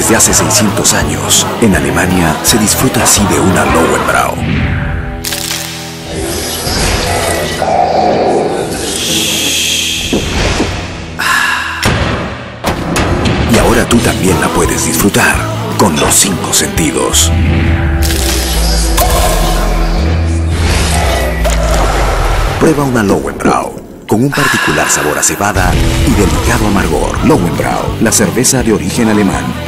Desde hace 600 años, en Alemania se disfruta así de una Lowenbrau. Y ahora tú también la puedes disfrutar con los cinco sentidos. Prueba una Lowenbrau con un particular sabor a cebada y delicado amargor. Lowenbrau, la cerveza de origen alemán.